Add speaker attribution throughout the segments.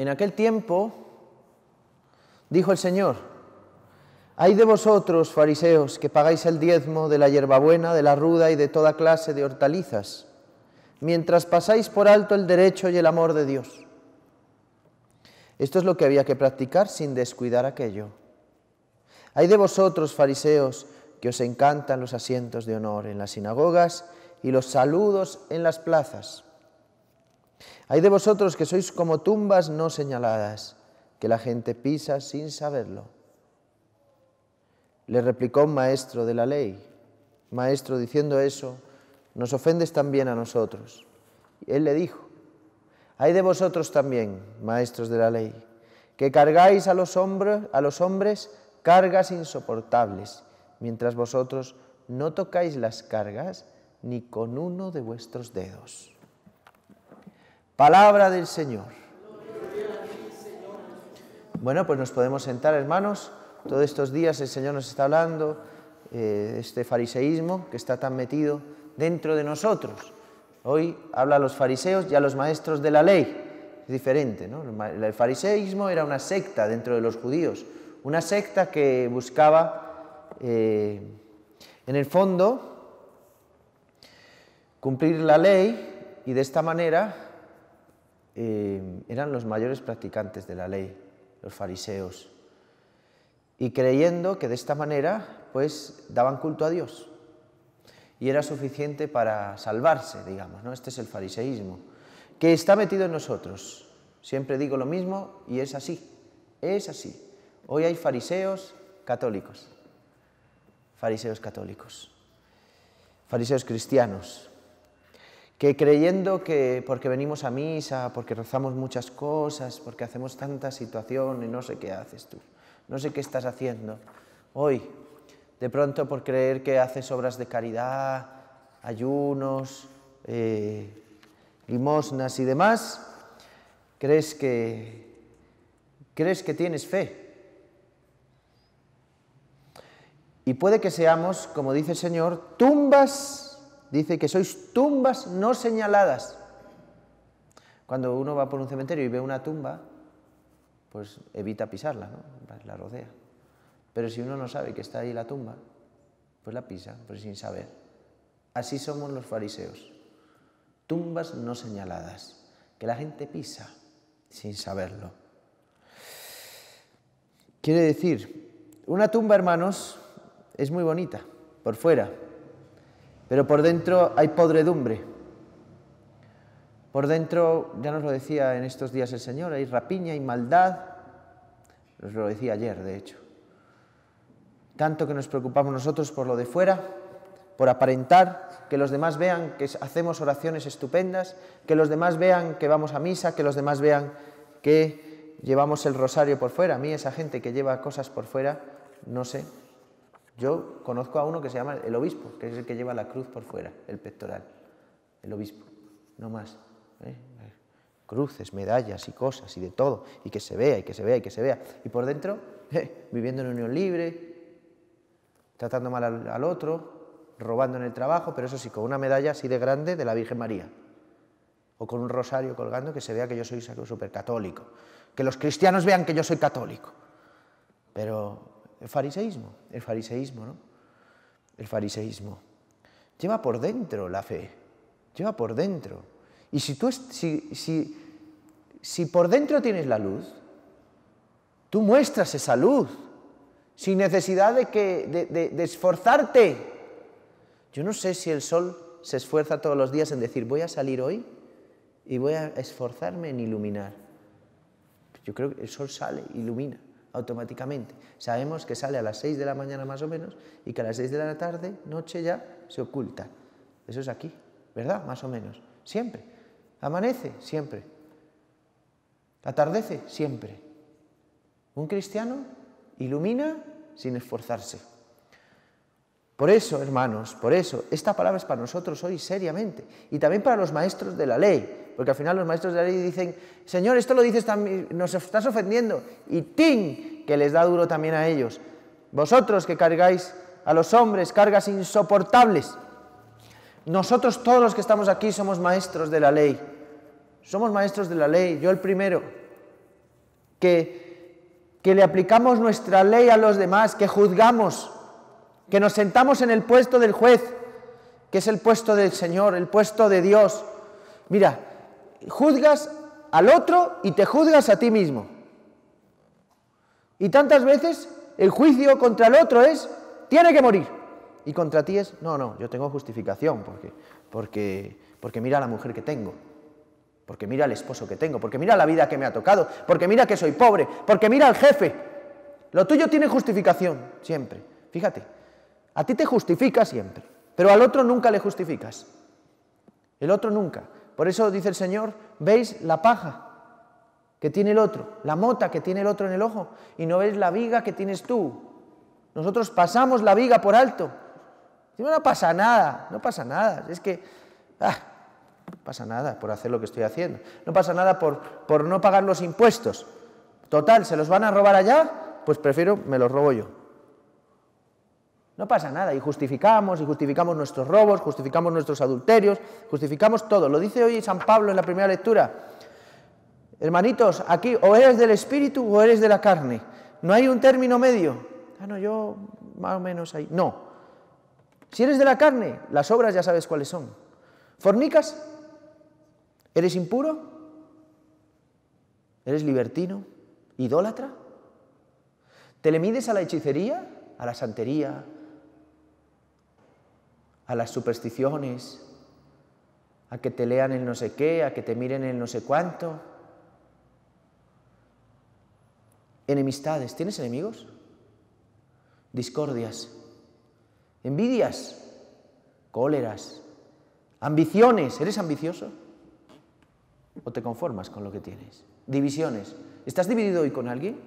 Speaker 1: En aquel tiempo, dijo el Señor, hay de vosotros, fariseos, que pagáis el diezmo de la hierbabuena, de la ruda y de toda clase de hortalizas, mientras pasáis por alto el derecho y el amor de Dios. Esto es lo que había que practicar sin descuidar aquello. Hay de vosotros, fariseos, que os encantan los asientos de honor en las sinagogas y los saludos en las plazas. Hay de vosotros que sois como tumbas no señaladas, que la gente pisa sin saberlo. Le replicó un maestro de la ley, maestro diciendo eso, nos ofendes también a nosotros. Y él le dijo, hay de vosotros también, maestros de la ley, que cargáis a los, hombres, a los hombres cargas insoportables, mientras vosotros no tocáis las cargas ni con uno de vuestros dedos. Palabra del Señor. Bueno, pues nos podemos sentar, hermanos. Todos estos días el Señor nos está hablando eh, este fariseísmo que está tan metido dentro de nosotros. Hoy habla a los fariseos y a los maestros de la ley. Es diferente, ¿no? El fariseísmo era una secta dentro de los judíos, una secta que buscaba, eh, en el fondo, cumplir la ley y de esta manera eh, eran los mayores practicantes de la ley, los fariseos, y creyendo que de esta manera pues daban culto a Dios y era suficiente para salvarse, digamos. ¿no? Este es el fariseísmo, que está metido en nosotros. Siempre digo lo mismo y es así, es así. Hoy hay fariseos católicos, fariseos católicos, fariseos cristianos, que creyendo que porque venimos a misa, porque rezamos muchas cosas, porque hacemos tanta situación y no sé qué haces tú, no sé qué estás haciendo, hoy de pronto por creer que haces obras de caridad, ayunos, eh, limosnas y demás, crees que, crees que tienes fe. Y puede que seamos, como dice el Señor, tumbas, dice que sois tumbas no señaladas. Cuando uno va por un cementerio y ve una tumba, pues evita pisarla, ¿no? la rodea. Pero si uno no sabe que está ahí la tumba, pues la pisa, pues sin saber. Así somos los fariseos. Tumbas no señaladas, que la gente pisa sin saberlo. Quiere decir, una tumba, hermanos, es muy bonita por fuera, pero por dentro hay podredumbre. Por dentro, ya nos lo decía en estos días el Señor, hay rapiña y maldad. Nos lo decía ayer, de hecho tanto que nos preocupamos nosotros por lo de fuera, por aparentar, que los demás vean que hacemos oraciones estupendas, que los demás vean que vamos a misa, que los demás vean que llevamos el rosario por fuera. A mí esa gente que lleva cosas por fuera, no sé. Yo conozco a uno que se llama el obispo, que es el que lleva la cruz por fuera, el pectoral. El obispo, no más. ¿eh? Cruces, medallas y cosas y de todo, y que se vea, y que se vea, y que se vea. Y por dentro, viviendo en unión libre, tratando mal al, otro, robando en el trabajo, pero eso sí, con una medalla así de grande de la Virgen María. O con un rosario colgando que se vea que yo soy súper católico. Que los cristianos vean que yo soy católico. Pero el fariseísmo, el fariseísmo, ¿no? El fariseísmo. Lleva por dentro la fe, lleva por dentro. Y si tú, si, si, si por dentro tienes la luz, tú muestras esa luz sin necesidad de, que, de, esforzarte. Yo no sé si el sol se esfuerza todos los días en decir, voy a salir hoy y voy a esforzarme en iluminar. Yo creo que el sol sale, ilumina automáticamente. Sabemos que sale a las 6 de la mañana más o menos y que a las 6 de la tarde, noche ya, se oculta. Eso es aquí, ¿verdad? Más o menos. Siempre. Amanece, siempre. Atardece, siempre. Un cristiano ilumina sin esforzarse. Por eso, hermanos, por eso, esta palabra es para nosotros hoy seriamente y también para los maestros de la ley, porque al final los maestros de la ley dicen, Señor, esto lo dices también, nos estás ofendiendo, y ¡ting! que les da duro también a ellos. Vosotros que cargáis a los hombres cargas insoportables. Nosotros todos los que estamos aquí somos maestros de la ley. Somos maestros de la ley, yo el primero. que, que le aplicamos nuestra ley a los demás, que juzgamos, que nos sentamos en el puesto del juez, que es el puesto del Señor, el puesto de Dios. Mira, juzgas al otro y te juzgas a ti mismo. Y tantas veces el juicio contra el otro es, tiene que morir. Y contra ti es, no, no, yo tengo justificación, porque, porque, porque mira la mujer que tengo, porque mira el esposo que tengo, porque mira la vida que me ha tocado, porque mira que soy pobre, porque mira al jefe. Lo tuyo tiene justificación, siempre. Fíjate, a ti te justifica siempre, pero al otro nunca le justificas. El otro nunca. Por eso dice el Señor, ¿veis la paja que tiene el otro, la mota que tiene el otro en el ojo y no ves la viga que tienes tú? Nosotros pasamos la viga por alto. No pasa nada, no pasa nada. Es que, ah, no pasa nada por hacer lo que estoy haciendo. No pasa nada por, por no pagar los impuestos. Total, ¿se los van a robar allá? Pues prefiero, me los robo yo. No pasa nada, y justificamos, y justificamos nuestros robos, justificamos nuestros adulterios, justificamos todo. Lo dice hoy San Pablo en la primera lectura. Hermanitos, aquí o eres del espíritu o eres de la carne. No hay un término medio. Ah, no, yo más o menos ahí. No. Si eres de la carne, las obras ya sabes cuáles son. ¿Fornicas? ¿Eres impuro? ¿Eres libertino? ¿Idólatra? ¿Te le mides a la hechicería, a la santería, a las supersticiones, a que te lean el no sé qué, a que te miren el no sé cuánto. Enemistades, ¿tienes enemigos? Discordias, envidias, cóleras, ambiciones, ¿eres ambicioso? ¿O te conformas con lo que tienes? Divisiones, ¿estás dividido hoy con alguien?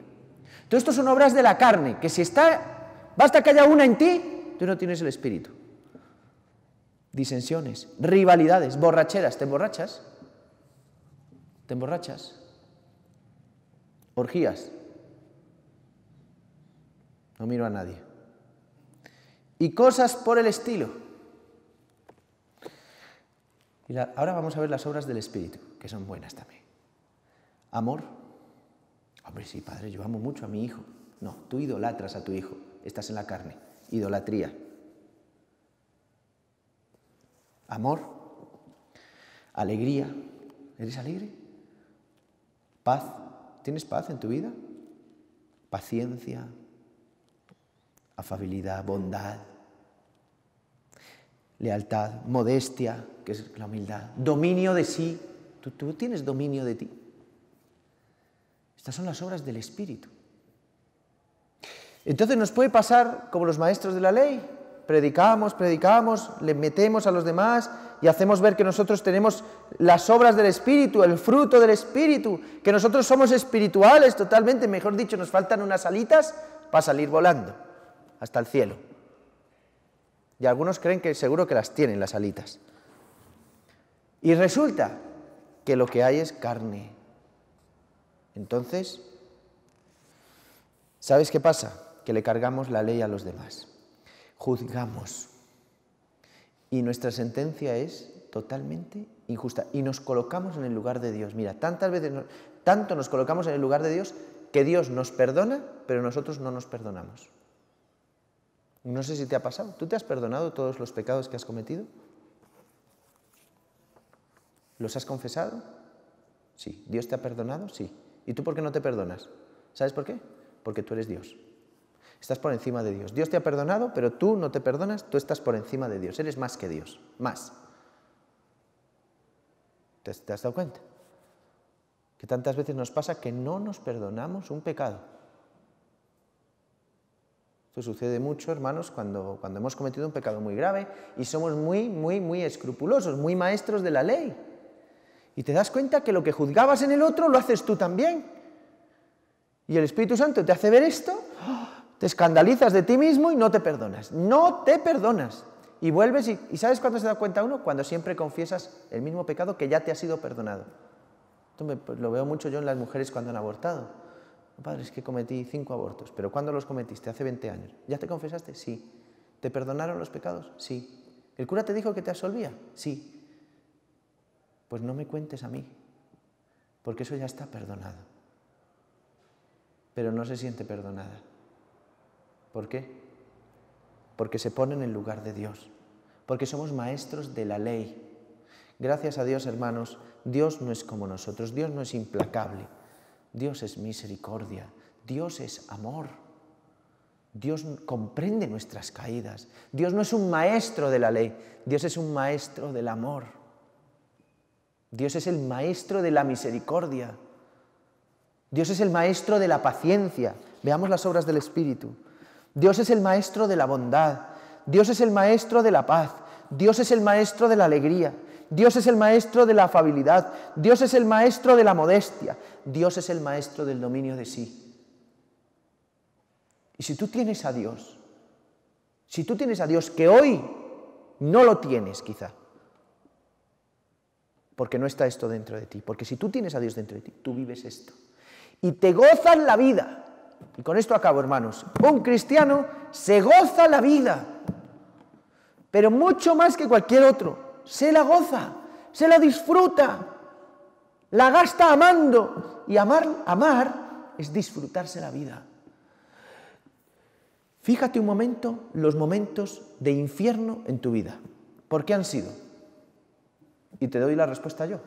Speaker 1: Todo esto son obras de la carne, que si está, basta que haya una en ti, tú no tienes el espíritu disensiones, rivalidades, borracheras. ¿Te emborrachas? ¿Te emborrachas? Orgías. No miro a nadie. Y cosas por el estilo. Y ahora vamos a ver las obras del Espíritu, que son buenas también. Amor. Hombre, sí, padre, yo amo mucho a mi hijo. No, tú idolatras a tu hijo. Estás en la carne. Idolatría amor, alegría. ¿Eres alegre? Paz. ¿Tienes paz en tu vida? Paciencia, afabilidad, bondad, lealtad, modestia, que es la humildad, dominio de sí. ¿Tú, tú tienes dominio de ti. Estas son las obras del Espíritu. Entonces nos puede pasar como los maestros de la ley, predicamos, predicamos, le metemos a los demás y hacemos ver que nosotros tenemos las obras del Espíritu, el fruto del Espíritu, que nosotros somos espirituales totalmente, mejor dicho, nos faltan unas alitas para salir volando hasta el cielo. Y algunos creen que seguro que las tienen las alitas. Y resulta que lo que hay es carne. Entonces, ¿sabes qué pasa? Que le cargamos la ley a los demás juzgamos. Y nuestra sentencia es totalmente injusta. Y nos colocamos en el lugar de Dios. Mira, tantas veces, tanto nos colocamos en el lugar de Dios que Dios nos perdona, pero nosotros no nos perdonamos. No sé si te ha pasado. ¿Tú te has perdonado todos los pecados que has cometido? ¿Los has confesado? Sí. ¿Dios te ha perdonado? Sí. ¿Y tú por qué no te perdonas? ¿Sabes por qué? Porque tú eres Dios. Estás por encima de Dios. Dios te ha perdonado, pero tú no te perdonas, tú estás por encima de Dios. Eres más que Dios, más. ¿Te, has dado cuenta? Que tantas veces nos pasa que no nos perdonamos un pecado. Esto sucede mucho, hermanos, cuando, cuando hemos cometido un pecado muy grave y somos muy, muy, muy escrupulosos, muy maestros de la ley. Y te das cuenta que lo que juzgabas en el otro lo haces tú también. Y el Espíritu Santo te hace ver esto te escandalizas de ti mismo y no te perdonas. No te perdonas. Y vuelves y, ¿sabes cuándo se da cuenta uno? Cuando siempre confiesas el mismo pecado que ya te ha sido perdonado. Esto pues, lo veo mucho yo en las mujeres cuando han abortado. Padre, es que cometí cinco abortos, pero ¿cuándo los cometiste? Hace 20 años. ¿Ya te confesaste? Sí. ¿Te perdonaron los pecados? Sí. ¿El cura te dijo que te absolvía? Sí. Pues no me cuentes a mí, porque eso ya está perdonado. pero no se siente perdonada. ¿Por qué? Porque se pone en lugar de Dios, porque somos maestros de la ley. Gracias a Dios, hermanos, Dios no es como nosotros, Dios no es implacable, Dios es misericordia, Dios es amor. Dios comprende nuestras caídas. Dios no es un maestro de la ley, Dios es un maestro del amor. Dios es el maestro de la misericordia. Dios es el maestro de la paciencia. Veamos las obras del Espíritu. Dios es el maestro de la bondad. Dios es el maestro de la paz. Dios es el maestro de la alegría. Dios es el maestro de la afabilidad. Dios es el maestro de la modestia. Dios es el maestro del dominio de sí. Y si tú tienes a Dios, si tú tienes a Dios que hoy no lo tienes quizá, porque no está esto dentro de ti, porque si tú tienes a Dios dentro de ti, tú vives esto y te gozas la vida. Y con esto acabo, hermanos. Un cristiano se goza la vida, pero mucho más que cualquier otro. Se la goza, se la disfruta, la gasta amando. Y amar, amar es disfrutarse la vida. Fíjate un momento los momentos de infierno en tu vida. ¿Por qué han sido? Y te doy la respuesta yo.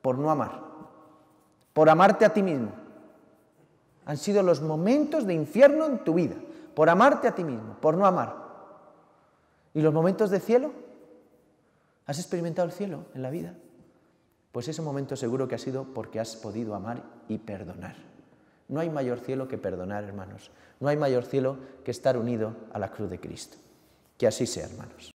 Speaker 1: Por no amar. Por amarte a ti mismo han sido los momentos de infierno en tu vida, por amarte a ti mismo, por no amar. ¿Y los momentos de cielo? ¿Has experimentado el cielo en la vida? Pues ese momento seguro que ha sido porque has podido amar y perdonar. No hay mayor cielo que perdonar, hermanos. No hay mayor cielo que estar unido a la cruz de Cristo. Que así sea, hermanos.